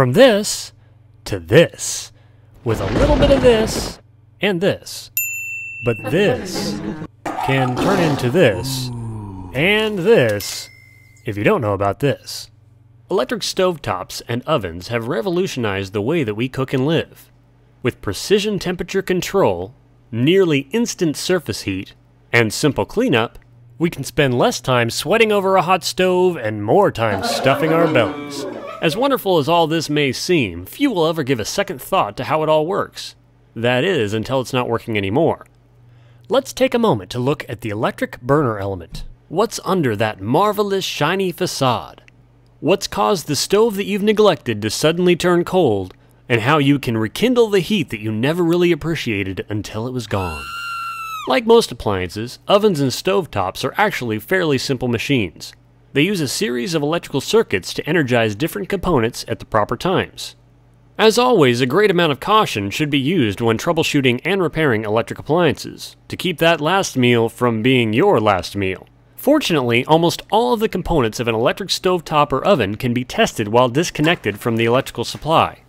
From this to this, with a little bit of this and this. But this can turn into this and this if you don't know about this. Electric stovetops and ovens have revolutionized the way that we cook and live. With precision temperature control, nearly instant surface heat, and simple cleanup, we can spend less time sweating over a hot stove and more time stuffing our bellies. As wonderful as all this may seem, few will ever give a second thought to how it all works. That is, until it's not working anymore. Let's take a moment to look at the electric burner element. What's under that marvelous shiny facade? What's caused the stove that you've neglected to suddenly turn cold, and how you can rekindle the heat that you never really appreciated until it was gone. Like most appliances, ovens and stovetops are actually fairly simple machines. They use a series of electrical circuits to energize different components at the proper times. As always, a great amount of caution should be used when troubleshooting and repairing electric appliances, to keep that last meal from being your last meal. Fortunately, almost all of the components of an electric stovetop or oven can be tested while disconnected from the electrical supply.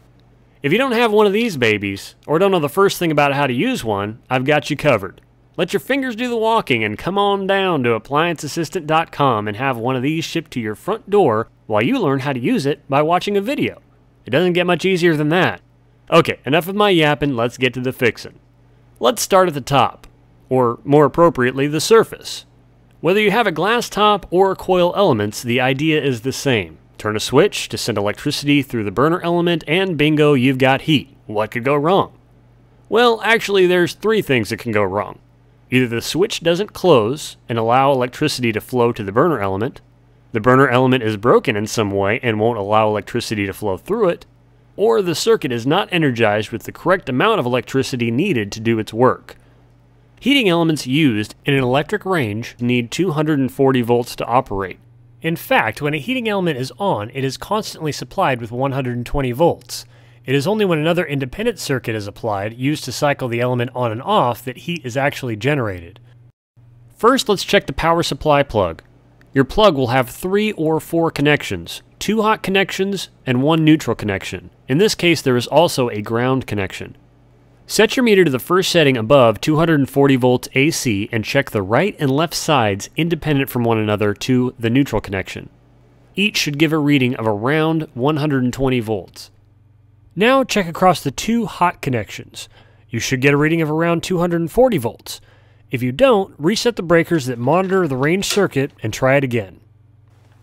If you don't have one of these babies, or don't know the first thing about how to use one, I've got you covered. Let your fingers do the walking and come on down to applianceassistant.com and have one of these shipped to your front door while you learn how to use it by watching a video. It doesn't get much easier than that. Okay, enough of my yapping, let's get to the fixin'. Let's start at the top, or more appropriately, the surface. Whether you have a glass top or coil elements, the idea is the same. Turn a switch to send electricity through the burner element, and bingo, you've got heat. What could go wrong? Well, actually, there's three things that can go wrong. Either the switch doesn't close and allow electricity to flow to the burner element, the burner element is broken in some way and won't allow electricity to flow through it, or the circuit is not energized with the correct amount of electricity needed to do its work. Heating elements used in an electric range need 240 volts to operate. In fact, when a heating element is on, it is constantly supplied with 120 volts. It is only when another independent circuit is applied, used to cycle the element on and off, that heat is actually generated. First, let's check the power supply plug. Your plug will have three or four connections, two hot connections and one neutral connection. In this case, there is also a ground connection. Set your meter to the first setting above 240 volts AC and check the right and left sides independent from one another to the neutral connection. Each should give a reading of around 120 volts. Now check across the two hot connections. You should get a reading of around 240 volts. If you don't, reset the breakers that monitor the range circuit and try it again.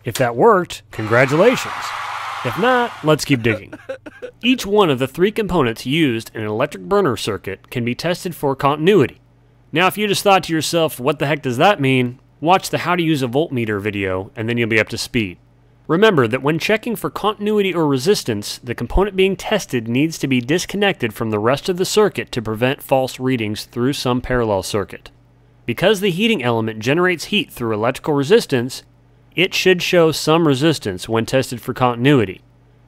If that worked, congratulations. If not, let's keep digging. Each one of the three components used in an electric burner circuit can be tested for continuity. Now, if you just thought to yourself, what the heck does that mean? Watch the How to Use a Voltmeter video, and then you'll be up to speed. Remember that when checking for continuity or resistance, the component being tested needs to be disconnected from the rest of the circuit to prevent false readings through some parallel circuit. Because the heating element generates heat through electrical resistance, it should show some resistance when tested for continuity.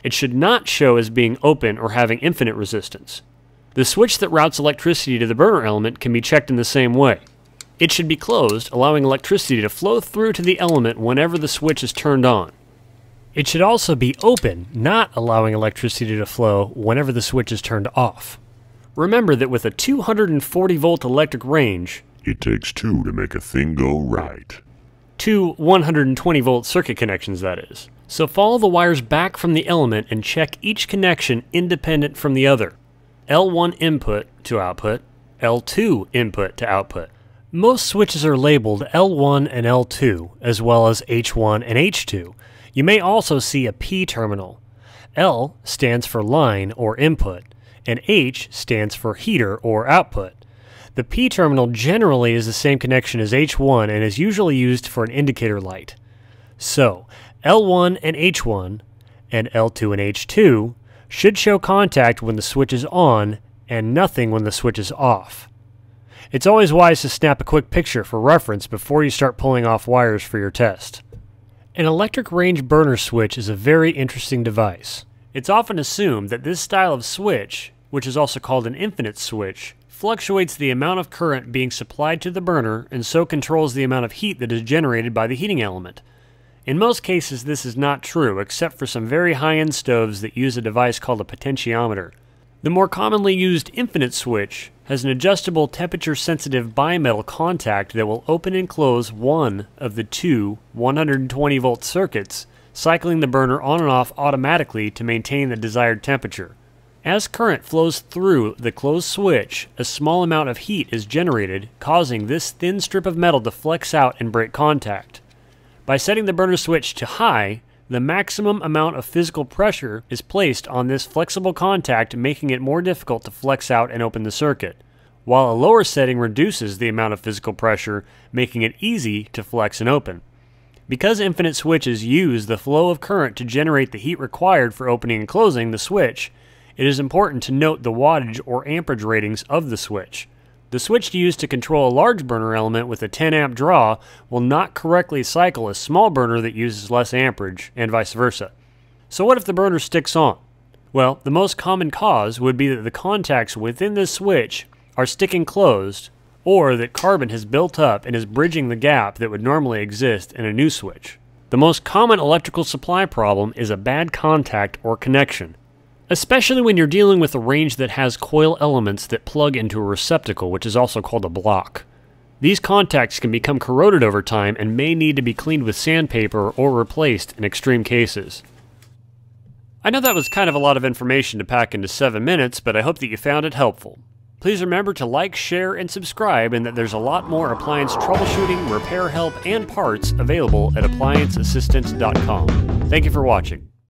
It should not show as being open or having infinite resistance. The switch that routes electricity to the burner element can be checked in the same way. It should be closed, allowing electricity to flow through to the element whenever the switch is turned on. It should also be open, not allowing electricity to flow whenever the switch is turned off. Remember that with a 240 volt electric range, It takes two to make a thing go right. two 120 volt circuit connections, that is. So follow the wires back from the element and check each connection independent from the other. L1 input to output, L2 input to output. Most switches are labeled L1 and L2, as well as H1 and H2. You may also see a P terminal. L stands for line or input, and H stands for heater or output. The P terminal generally is the same connection as H1 and is usually used for an indicator light. So, L1 and H1 and L2 and H2 should show contact when the switch is on and nothing when the switch is off. It's always wise to snap a quick picture for reference before you start pulling off wires for your test. An electric range burner switch is a very interesting device. It's often assumed that this style of switch, which is also called an infinite switch, fluctuates the amount of current being supplied to the burner and so controls the amount of heat that is generated by the heating element. In most cases, this is not true, except for some very high end stoves that use a device called a potentiometer. The more commonly used infinite switch has an adjustable temperature sensitive bimetal contact that will open and close one of the two 120 volt circuits, cycling the burner on and off automatically to maintain the desired temperature. As current flows through the closed switch, a small amount of heat is generated, causing this thin strip of metal to flex out and break contact. By setting the burner switch to high, the maximum amount of physical pressure is placed on this flexible contact, making it more difficult to flex out and open the circuit, while a lower setting reduces the amount of physical pressure, making it easy to flex and open. Because infinite switches use the flow of current to generate the heat required for opening and closing the switch, it is important to note the wattage or amperage ratings of the switch. The switch used to control a large burner element with a 10 amp draw will not correctly cycle a small burner that uses less amperage, and vice versa. So, what if the burner sticks on? Well, the most common cause would be that the contacts within the switch are sticking closed, or that carbon has built up and is bridging the gap that would normally exist in a new switch. The most common electrical supply problem is a bad contact or connection especially when you're dealing with a range that has coil elements that plug into a receptacle, which is also called a block. These contacts can become corroded over time and may need to be cleaned with sandpaper or replaced in extreme cases. I know that was kind of a lot of information to pack into 7 minutes, but I hope that you found it helpful. Please remember to like, share, and subscribe, and that there's a lot more appliance troubleshooting, repair help, and parts available at applianceassistant.com. Thank you for watching.